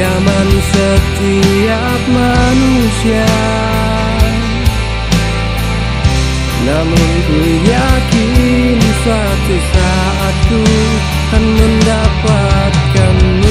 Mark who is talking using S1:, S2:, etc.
S1: idaman setiap manusia. Namun ku yakin suatu saat ku akan mendapatkanmu.